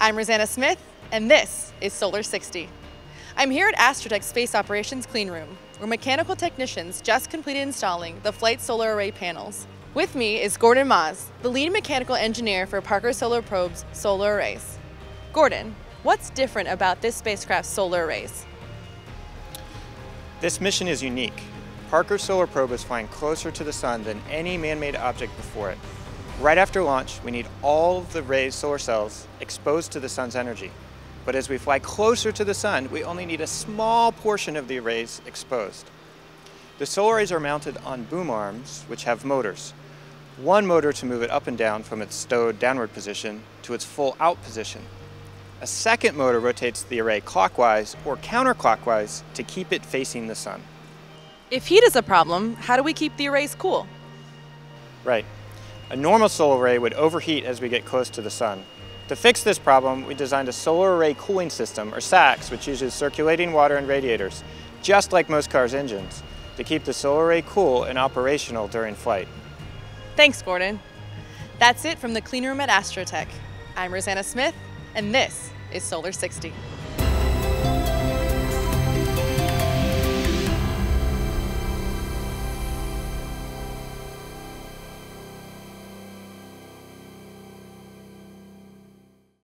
I'm Rosanna Smith, and this is Solar 60. I'm here at Astrotech Space Operations Clean Room, where mechanical technicians just completed installing the Flight Solar Array panels. With me is Gordon Maahs, the lead mechanical engineer for Parker Solar Probe's solar arrays. Gordon, what's different about this spacecraft's solar arrays? This mission is unique. Parker Solar Probe is flying closer to the sun than any man-made object before it. Right after launch, we need all of the array's solar cells exposed to the sun's energy. But as we fly closer to the sun, we only need a small portion of the arrays exposed. The solar arrays are mounted on boom arms, which have motors. One motor to move it up and down from its stowed downward position to its full out position. A second motor rotates the array clockwise or counterclockwise to keep it facing the sun. If heat is a problem, how do we keep the arrays cool? Right. A normal solar array would overheat as we get close to the sun. To fix this problem, we designed a solar array cooling system, or SACS, which uses circulating water and radiators, just like most cars' engines, to keep the solar array cool and operational during flight. Thanks, Gordon. That's it from the clean room at Astrotech. I'm Rosanna Smith, and this is Solar 60.